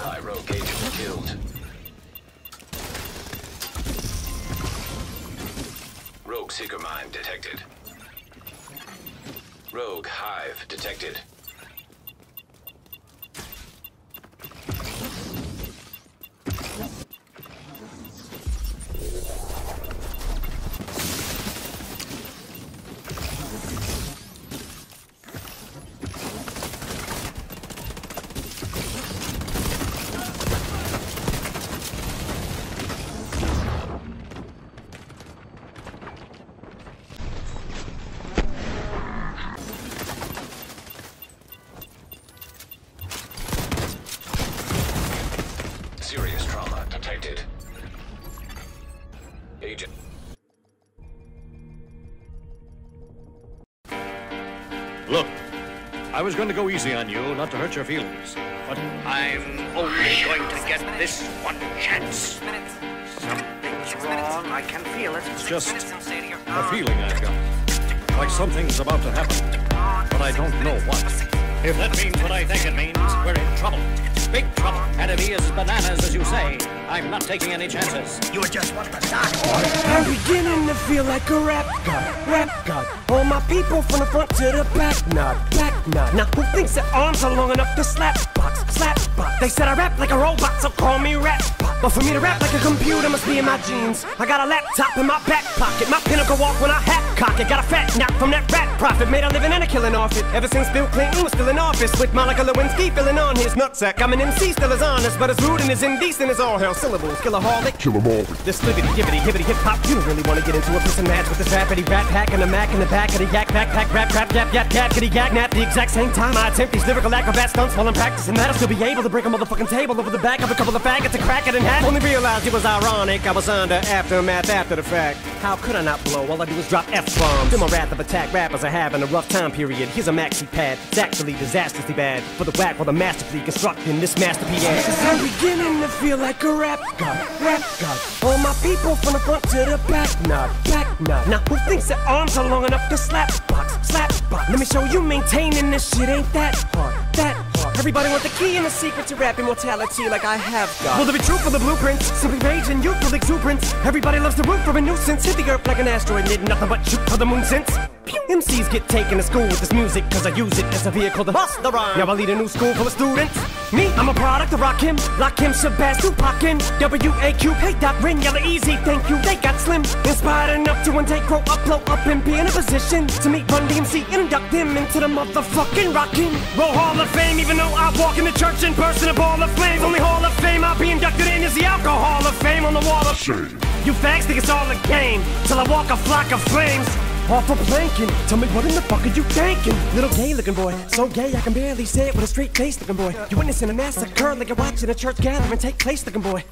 killed. Rogue Seeker Mine detected. Rogue Hive detected. Serious trauma detected. Agent. Look, I was going to go easy on you, not to hurt your feelings. But I'm only going to get this one chance. Something's wrong. I can feel it. It's just a feeling I've got. Like something's about to happen. But I don't know what. If that means what I think it means, we're in trouble. Big trouble. And if he is bananas, as you say, I'm not taking any chances. You just want to start. I'm beginning to feel like a rap god, rap god. All my people from the front to the back, nod, back nod. Now who thinks their arms are long enough to slap box, slap box? They said I rap like a robot, so call me rap. But for me to rap like a computer must be in my genes. I got a laptop in my back pocket, my pinnacle walk when I hat cock it. Got a fat knock from that rat profit, made a living and a killing off it. Ever since Bill Clinton was still in office, with Monica Lewinsky filling on his nutsack. I'm an MC, still as honest, but as rude and as indecent as all hell syllables. Killaholic, Kill 'em all. this libbity, gibbity, hibbity, hip hop. You don't really want to get into a piss and match with this rappity rat pack and a mac in the back of the yak backpack, rap, rap, yap, yap, yap, kitty yak, nap. The exact same time I attempt these lyrical acrobat stunts while I'm practicing that, I'll still be able to break a motherfucking table over the back of a couple of faggots and crack it in half. Only realized it was ironic. I was under aftermath after the fact. How could I not blow? All I do is drop F bombs. In my wrath of attack, rappers are having a rough time period. Here's a maxi pad. It's actually disastrously bad. For the whack while the masterfully constructing this masterpiece. Cause I'm beginning to feel like a rap god, rap god. All my people from the front to the back, nod, back nod. Now who thinks their arms are long enough to slap box, slap box? Let me show you maintaining this shit ain't that hard, that hard. Everybody want the key and the secret to rap immortality like I have got. Will there be truth for the blueprints? Simply rage and youthful exuberance. Everybody loves the root for a nuisance. Hit the earth like an asteroid, did nothing but shoot for the moon since. MCs get taken to school with this music cause I use it as a vehicle to bust the rhyme. Now I lead a new school full of students. Me, I'm a product of Rakim, and W-A-Q. Hey, Doc, Ren, Yella, Eazy, thank you. They got slim, inspired enough to one day grow up, blow up, and be in a position to meet Run DMC and induct them into the motherfucking Rock 'n' Roll Hall of Fame. Even though I walk in the church in person, a ball of flames. Only Hall of Fame I'll be inducted in the Alcohol of Fame on the wall of Shame. you fags think it's all a game till I walk a flock of flames. Off a planking. Tell me what in the fuck are you thinking? Little gay looking boy, so gay I can barely say it with a straight face looking boy. You witnessing a massacre like you're watching a church gathering take place looking boy.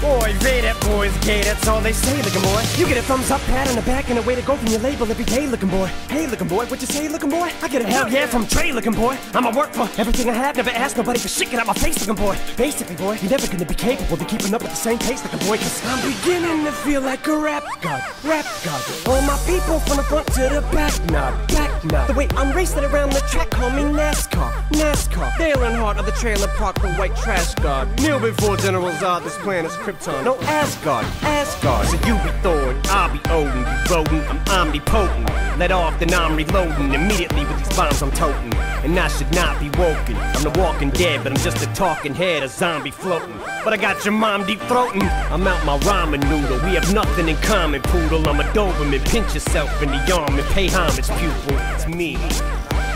Boy, they that boy's gay, that's all they say, looking boy. You get a thumbs up, pat on the back, and a way to go from your label every day, looking boy. Hey, looking boy, what you say, looking boy? I get a hell yeah from Dre, looking boy. I'ma work for everything I have, never ask nobody for shit, get out my face, looking boy. Basically, boy, you're never gonna be capable of keeping up with the same pace, looking boy, cause I'm beginning to feel like a rap god, rap god. All my people from the front to the back, nod, back nod. The way I'm racing around the track, call me NASCAR, NASCAR. Dale Earnhardt of the trailer park, the white trash god. Kneel before General Zod, this planet's Krypton. No Asgard, Asgard. So you be Thor, and I'll be Odin. You rodent, I'm omnipotent. Let off, then I'm reloading. Immediately with these bombs I'm toting. And I should not be woken. I'm the walking dead, but I'm just a talking head, a zombie floating. But I got your mom deep throating. I'm out my ramen noodle. We have nothing in common, poodle. I'm a Doberman. Pinch yourself in the arm and pay homage, pupil. It's me.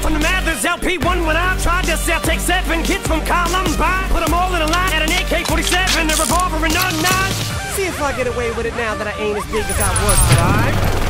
from the Mathers LP1 when I tried to sell. Take seven kids from Columbine, put them all in a line at an AK-47, a revolver and a nine. See if I get away with it now that I ain't as big as I was.